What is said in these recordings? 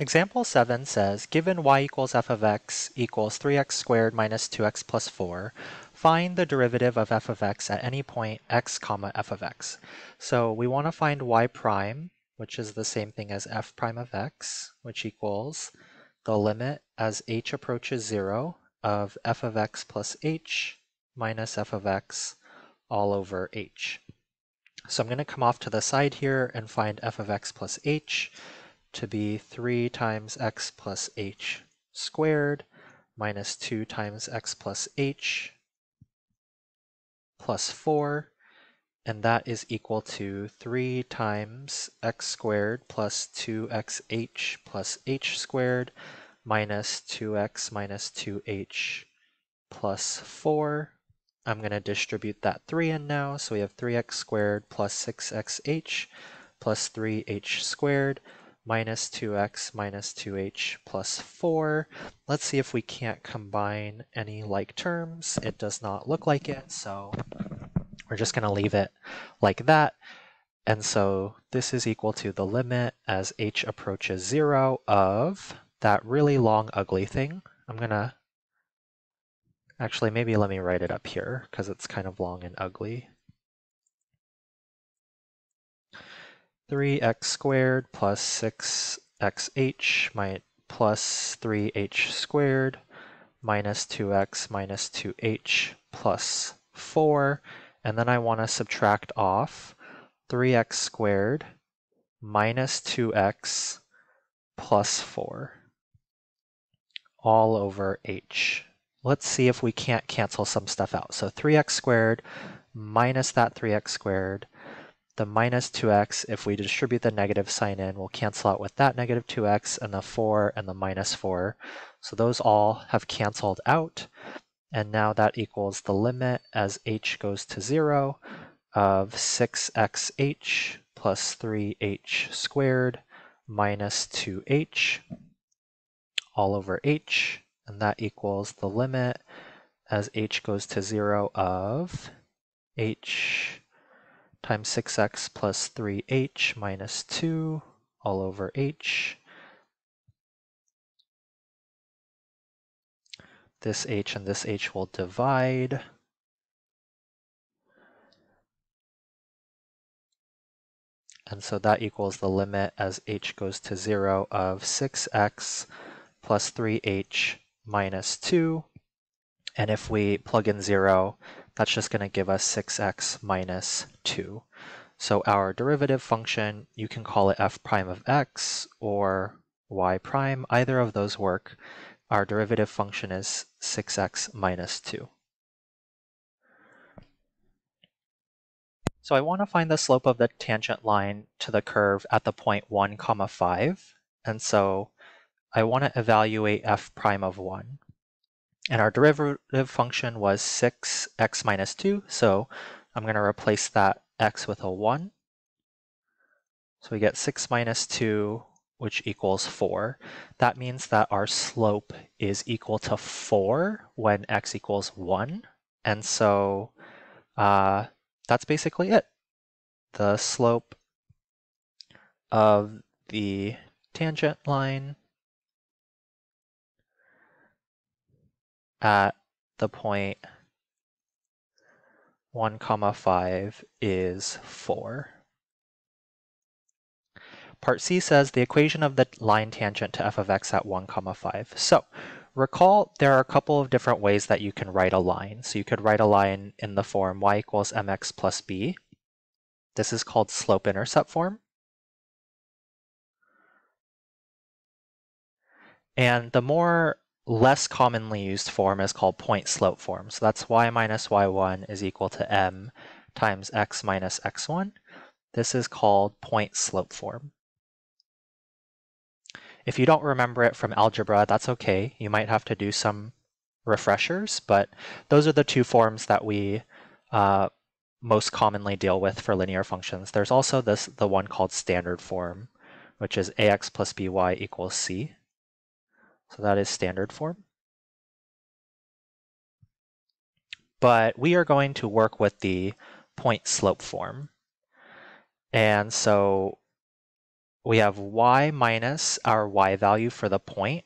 Example 7 says, given y equals f of x equals 3x squared minus 2x plus 4, find the derivative of f of x at any point x comma f of x. So we want to find y prime, which is the same thing as f prime of x, which equals the limit as h approaches 0 of f of x plus h minus f of x all over h. So I'm going to come off to the side here and find f of x plus h to be 3 times x plus h squared minus 2 times x plus h plus 4, and that is equal to 3 times x squared plus 2xh plus h squared minus 2x minus 2h plus 4. I'm going to distribute that 3 in now, so we have 3x squared plus 6xh plus 3h squared minus 2x minus 2h plus 4. Let's see if we can't combine any like terms. It does not look like it, so we're just going to leave it like that. And so this is equal to the limit as h approaches 0 of that really long ugly thing. I'm going to actually maybe let me write it up here because it's kind of long and ugly. 3x squared plus 6xh my, plus 3h squared minus 2x minus 2h plus 4. And then I want to subtract off 3x squared minus 2x plus 4 all over h. Let's see if we can't cancel some stuff out. So 3x squared minus that 3x squared the minus 2x, if we distribute the negative sign in, will cancel out with that negative 2x and the 4 and the minus 4. So those all have canceled out. And now that equals the limit as h goes to 0 of 6xh plus 3h squared minus 2h all over h. And that equals the limit as h goes to 0 of h times 6x plus 3h minus 2 all over h. This h and this h will divide. And so that equals the limit as h goes to 0 of 6x plus 3h minus 2. And if we plug in 0, that's just going to give us 6x minus 2. So our derivative function, you can call it f prime of x or y prime. Either of those work. Our derivative function is 6x minus 2. So I want to find the slope of the tangent line to the curve at the point 1 comma 5. And so I want to evaluate f prime of 1. And our derivative function was 6x minus 2, so I'm going to replace that x with a 1. So we get 6 minus 2, which equals 4. That means that our slope is equal to 4 when x equals 1. And so uh, that's basically it. The slope of the tangent line at the point 1 comma 5 is 4. Part C says the equation of the line tangent to f of x at 1 comma 5. So recall there are a couple of different ways that you can write a line. So you could write a line in the form y equals mx plus b. This is called slope-intercept form. And the more less commonly used form is called point slope form. So that's y minus y1 is equal to m times x minus x1. This is called point slope form. If you don't remember it from algebra, that's okay. You might have to do some refreshers, but those are the two forms that we uh, most commonly deal with for linear functions. There's also this the one called standard form, which is ax plus by equals c. So that is standard form. But we are going to work with the point slope form. And so we have y minus our y value for the point.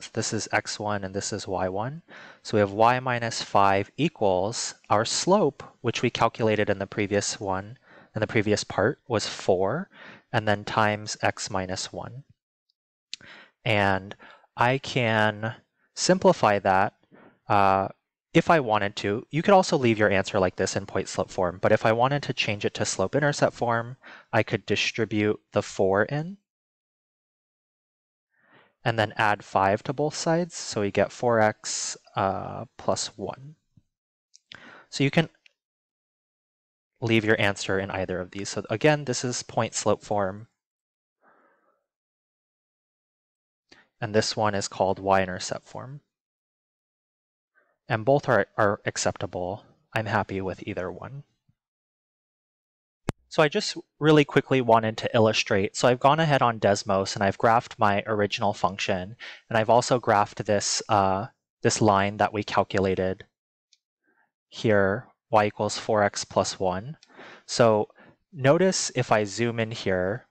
So this is x1 and this is y1. So we have y minus 5 equals our slope, which we calculated in the previous one, in the previous part, was 4, and then times x minus 1. And I can simplify that uh, if I wanted to. You could also leave your answer like this in point slope form, but if I wanted to change it to slope intercept form, I could distribute the 4 in and then add 5 to both sides. So we get 4x uh, plus 1. So you can leave your answer in either of these. So again, this is point slope form. And this one is called y-intercept form. And both are, are acceptable. I'm happy with either one. So I just really quickly wanted to illustrate. So I've gone ahead on Desmos and I've graphed my original function. And I've also graphed this, uh, this line that we calculated here, y equals 4x plus 1. So notice if I zoom in here,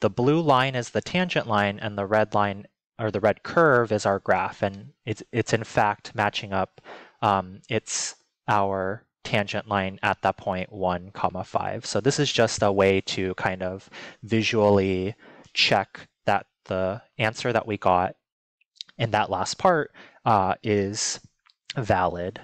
the blue line is the tangent line and the red line or the red curve is our graph. And it's, it's in fact matching up. Um, it's our tangent line at that point 1 comma 5. So this is just a way to kind of visually check that the answer that we got in that last part uh, is valid.